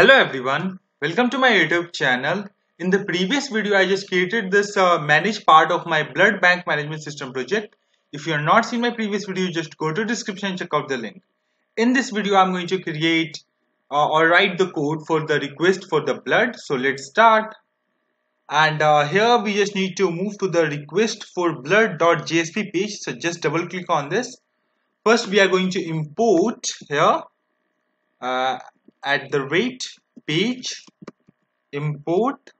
Hello everyone, welcome to my YouTube channel. In the previous video, I just created this uh, manage part of my blood bank management system project. If you have not seen my previous video, just go to description and check out the link. In this video, I'm going to create uh, or write the code for the request for the blood. So let's start. And uh, here we just need to move to the request for blood.jsp page. So just double click on this. First, we are going to import here uh, at the rate page import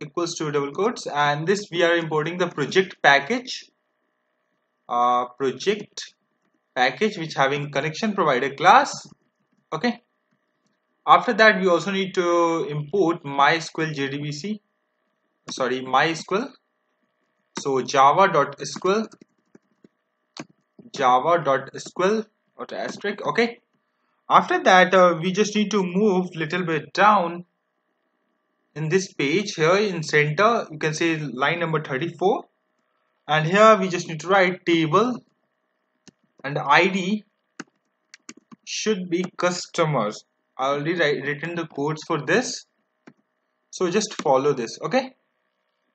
equals to double quotes and this we are importing the project package. Uh, project package which having connection provider class okay? After that we also need to import mysql jdbc sorry mysql. So java.sql java.sql or asterisk okay after that uh, we just need to move little bit down in this page here in center. You can say line number 34 and here we just need to write table and id should be customers. I already written the codes for this. So just follow this okay?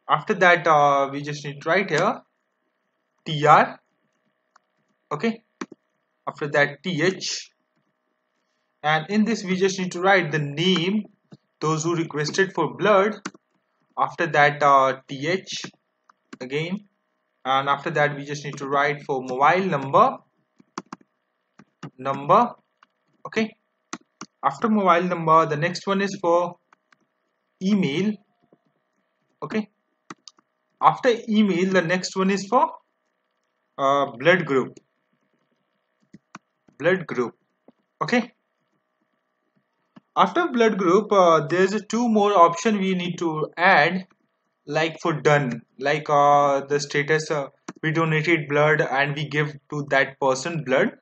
After that uh, we just need to write here tr okay? After that th and in this we just need to write the name those who requested for blood. After that uh, th again. And after that we just need to write for mobile number. Number okay. After mobile number the next one is for email okay. After email the next one is for uh, blood group. Blood group okay after blood group uh, there's two more option we need to add like for done like uh, the status uh, we donated blood and we give to that person blood.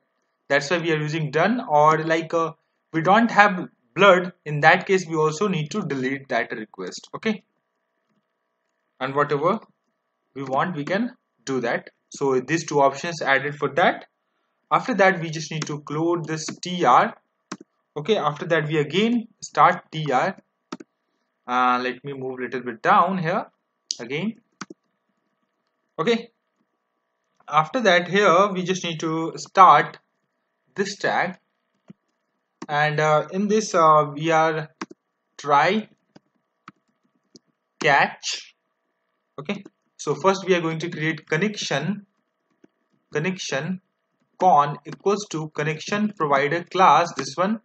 That's why we are using done or like uh, we don't have blood. In that case we also need to delete that request okay? And whatever we want we can do that. So these two options added for that. After that we just need to close this tr okay after that we again start tr uh, let me move a little bit down here again. Okay. After that here we just need to start this tag and uh, in this uh, we are try catch. Okay. So first we are going to create connection. Connection con equals to connection provider class this one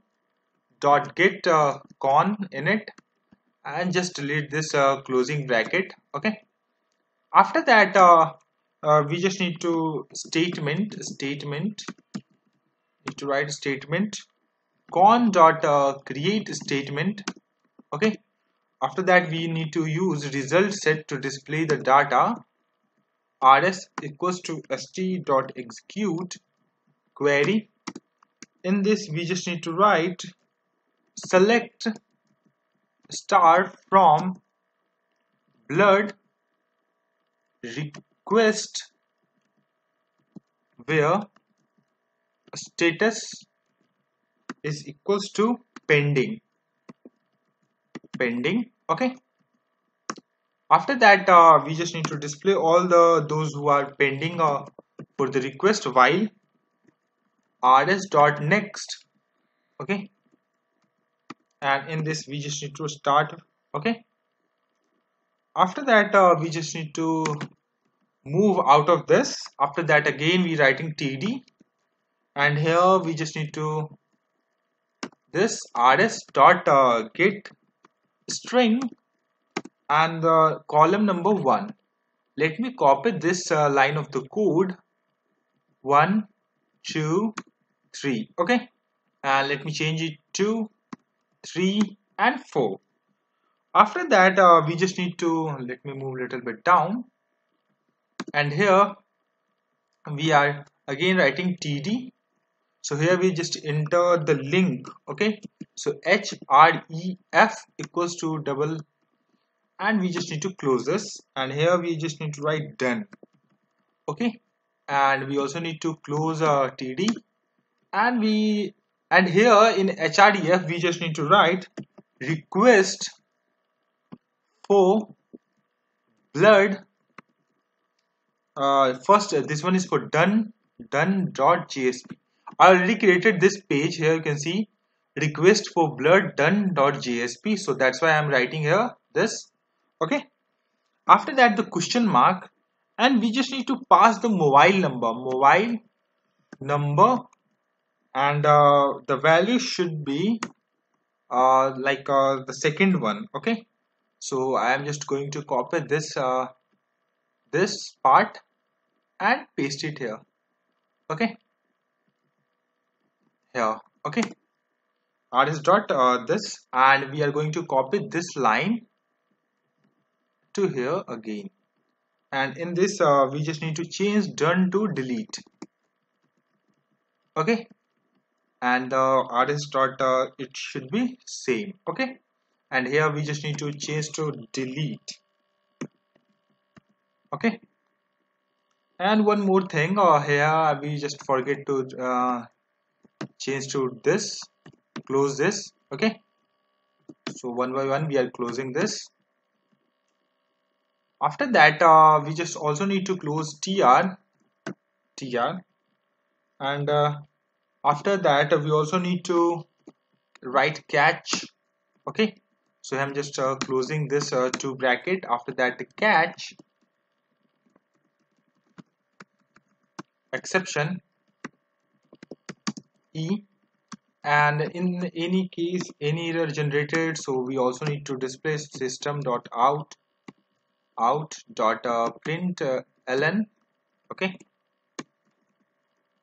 dot get uh, con in it and just delete this uh, closing bracket okay? After that uh, uh, we just need to statement statement need to write statement con dot uh, create statement okay? After that we need to use result set to display the data rs equals to st dot execute query. In this we just need to write select star from blood request where status is equals to pending. Pending okay. After that uh, we just need to display all the those who are pending uh, for the request while rs dot next okay and in this we just need to start okay? After that uh, we just need to move out of this. After that again we writing td and here we just need to this rs dot uh, get string and the column number one. Let me copy this uh, line of the code. One two three okay? And let me change it to 3 and 4 after that uh, we just need to let me move a little bit down. And here we are again writing td so here we just enter the link okay? So href equals to double and we just need to close this. And here we just need to write done okay? And we also need to close our td and we and here in href we just need to write request for blood uh, first uh, this one is for done done.jsp I already created this page. Here you can see request for blood done.jsp so that's why I'm writing here this. Okay. After that the question mark. And we just need to pass the mobile number. Mobile number and uh, the value should be uh, like uh, the second one okay? So I am just going to copy this uh, this part and paste it here okay? Here okay? Rs dot uh, this and we are going to copy this line to here again. And in this uh, we just need to change done to delete okay and uh, rs dot uh, it should be same okay? And here we just need to change to delete okay? And one more thing uh, here we just forget to uh, change to this close this okay? So one by one we are closing this. After that uh, we just also need to close tr tr and uh, after that we also need to write catch. Okay. So i'm just uh, closing this uh, two bracket. After that the catch. Exception. E. And in any case any error generated so we also need to display system dot out out dot uh, print uh, ln. Okay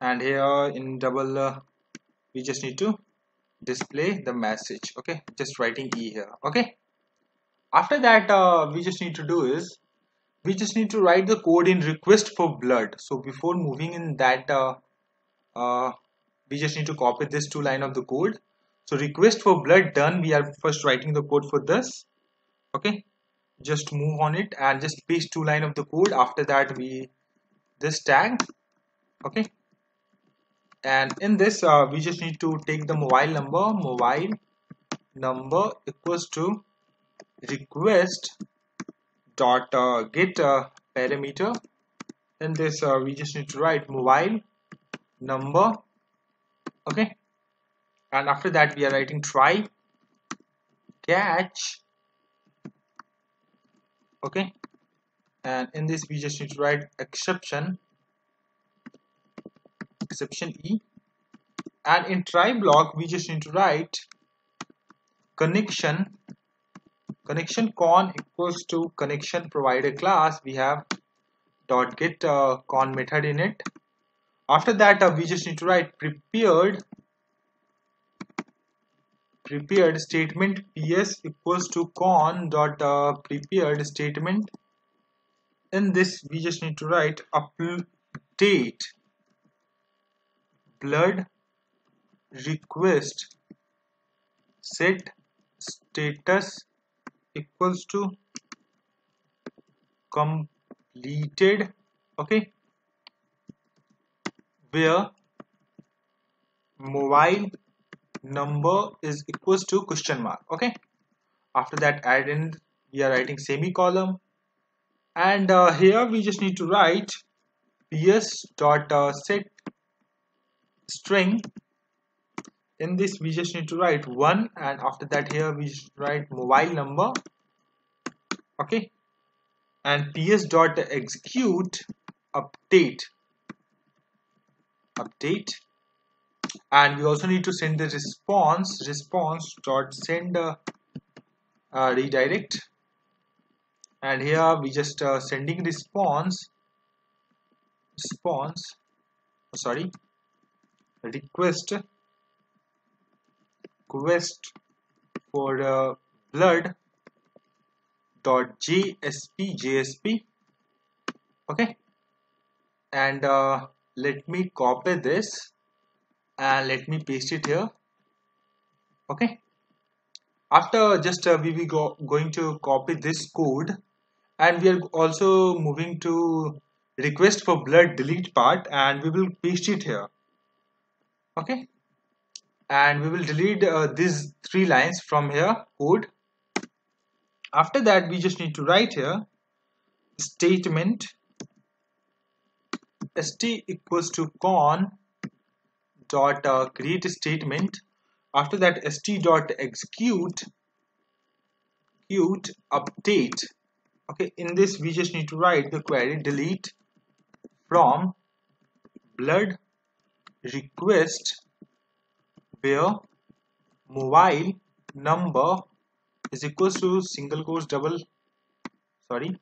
and here in double uh, we just need to display the message okay? Just writing e here okay? After that uh, we just need to do is we just need to write the code in request for blood so before moving in that uh, uh, we just need to copy this two line of the code. So request for blood done. We are first writing the code for this okay? Just move on it and just paste two line of the code. After that we this tag okay and in this uh, we just need to take the mobile number. Mobile number equals to request dot uh, get uh, parameter. In this uh, we just need to write mobile number. Okay. And after that we are writing try catch. Okay. And in this we just need to write exception exception e and in try block we just need to write connection connection con equals to connection provider class we have dot get uh, con method in it. After that uh, we just need to write prepared prepared statement ps equals to con dot uh, prepared statement. In this we just need to write update blood request set status equals to completed okay where mobile number is equals to question mark okay. After that add in we are writing semicolon. And uh, here we just need to write ps dot uh, set string in this we just need to write one and after that here we write mobile number okay? And ps dot execute update update. And we also need to send the response response dot send a, uh, redirect. And here we just uh, sending response response sorry request request for uh, blood dot jsp jsp okay? And uh, let me copy this and let me paste it here. Okay? After just uh, we will go going to copy this code and we are also moving to request for blood delete part and we will paste it here okay. And we will delete uh, these three lines from here code. After that we just need to write here statement st equals to con dot uh, create statement. After that st dot execute execute update. Okay in this we just need to write the query delete from blood request where mobile number is equals to single quotes double sorry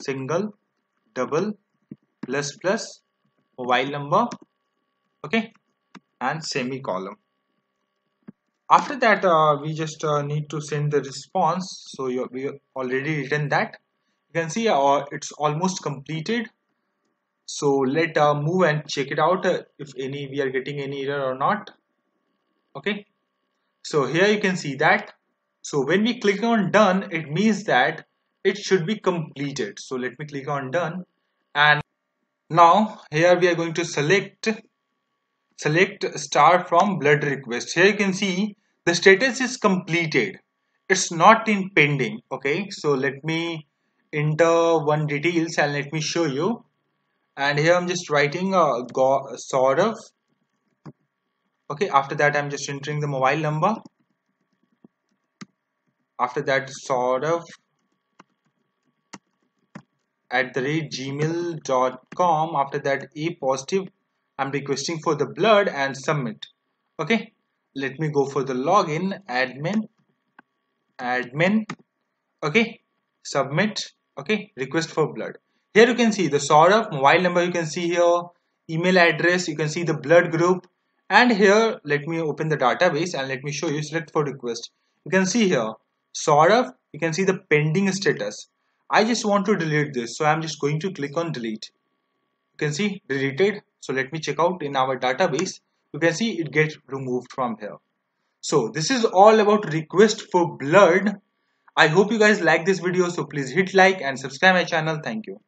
single double plus plus mobile number okay and semicolon. After that uh, we just uh, need to send the response. So you, we already written that. You can see uh, it's almost completed so let uh, move and check it out uh, if any we are getting any error or not. Okay? So here you can see that. So when we click on done it means that it should be completed. So let me click on done. And now here we are going to select select star from blood request. Here you can see the status is completed. It's not in pending. Okay? So let me enter one details and let me show you and here I'm just writing a uh, sort of. Okay after that I'm just entering the mobile number. After that sort of. At the rate gmail.com after that a positive. I'm requesting for the blood and submit. Okay let me go for the login. Admin. Admin. Okay submit. Okay request for blood here you can see the sort of mobile number you can see here email address you can see the blood group and here let me open the database and let me show you select for request. You can see here sort of you can see the pending status. I just want to delete this so I'm just going to click on delete. You can see deleted so let me check out in our database. You can see it gets removed from here. So this is all about request for blood. I hope you guys like this video so please hit like and subscribe my channel. Thank you